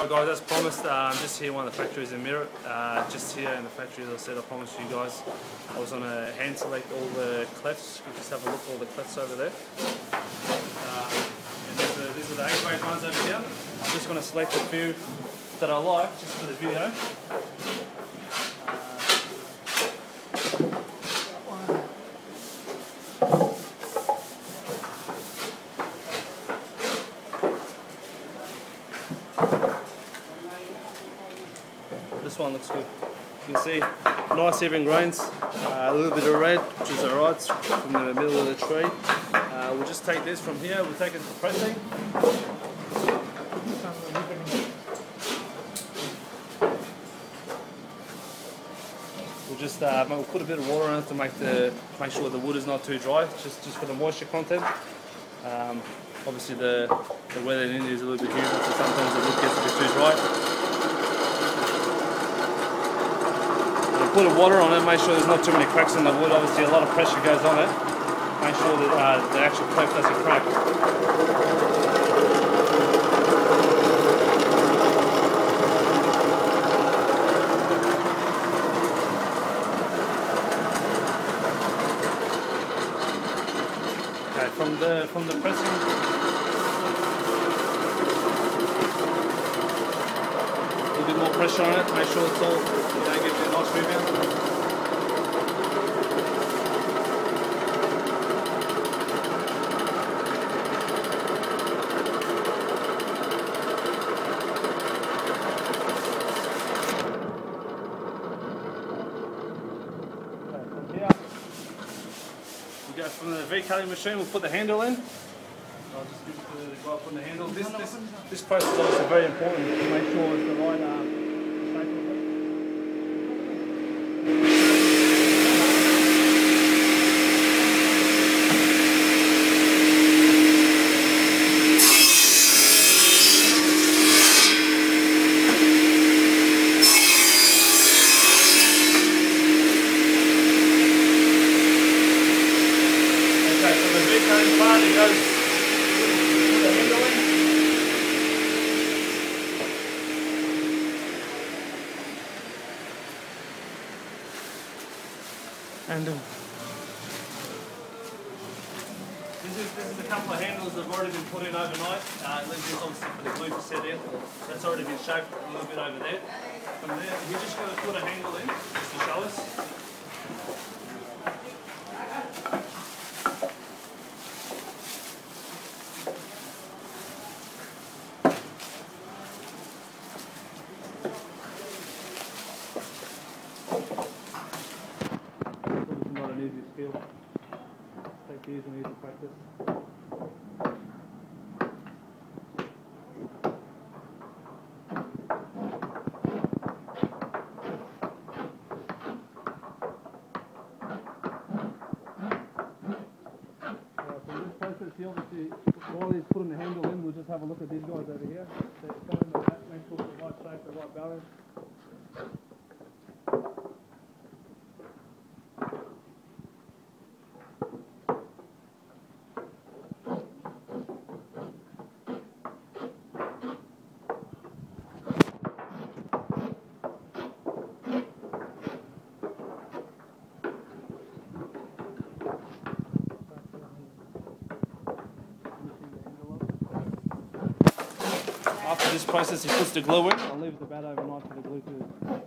Alright guys, as promised, uh, I'm just here one of the factories in Meerut. Uh, just here in the factory, as I said, I promised you guys. I was going to hand select all the clefts. You just have a look at all the clefts over there. Uh, and these are, these are the A-grade ones over here. I'm just going to select a few that I like, just for the video. This one looks good. You can see nice even grains, uh, a little bit of red, which is alright, from the middle of the tree. Uh, we'll just take this from here, we'll take it to pressing. We'll just uh, we'll put a bit of water in it to make the make sure the wood is not too dry, just just for the moisture content. Um, obviously the the weather in India is a little bit humid, so sometimes the wood gets a bit too dry. Put a water on it, make sure there's not too many cracks in the wood. Obviously a lot of pressure goes on it. Make sure that uh, the actual cleft doesn't crack. Okay, from the from the pressing a little bit more pressure on it, make sure it's all you don't get the nice rebound. We go from the V cutting machine, we'll put the handle in. I'll just give it to the handle. This, this, this process is obviously very important to make sure it's the right um, shape of it. Okay, so the V cutting part, it goes put the handle in. This is this is a couple of handles that have already been put in overnight. Uh, leaves this obviously for the glue to set in. That's already been shaped a little bit over there. From there, we're just going to put a handle in just to show us. This is an. Take years and years of practice. Uh, putting the handle in, we'll just have a look at these guys over here. Make sure the right shape, the right balance. After this process, he puts the glue in. I'll leave the bat overnight for the glue to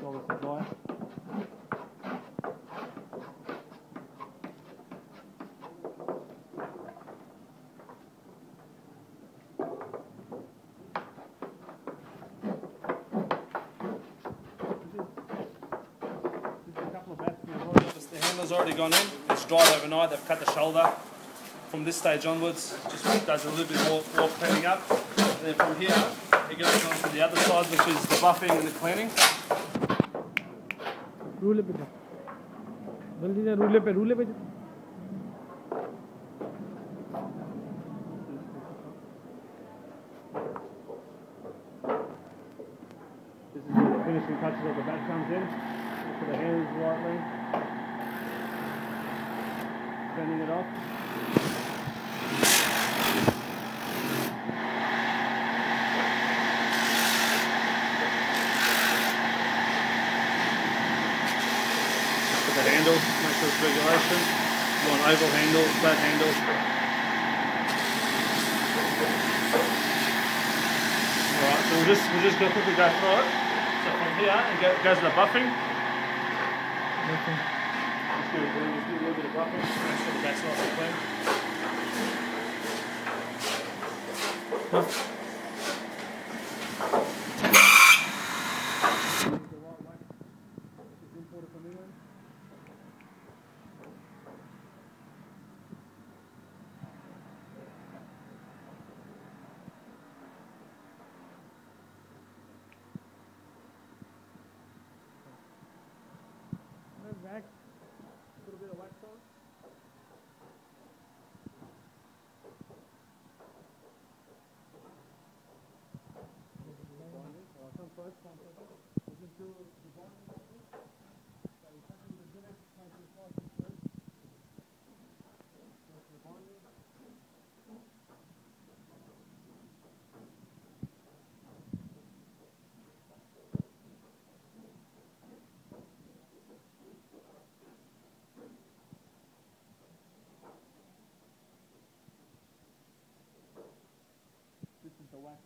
solid supply. The handle's already gone in. It's dried overnight. They've cut the shoulder From this stage onwards, just does a little bit more, more cleaning up. And then from here, it goes on to the other side, which is the buffing and the cleaning. रूले पे जा जल्दी जा रूले पे रूले पे जा This is where the finishing touches of the back comes in. Put the hands lightly. Turning it off. Handle, make sure it's regulation. You want oval handle, flat handle. Alright, so we'll just we'll just go quickly go through it. So from here it go, goes to the buffing. Okay. Just do, just do a little bit of buffing. Make sure the gas lights are clean. Wax. This is the wax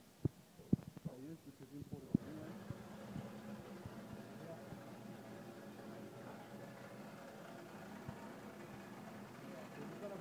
I use, which is imported from England. You've got to bind it, bind the back. So from this side over here, it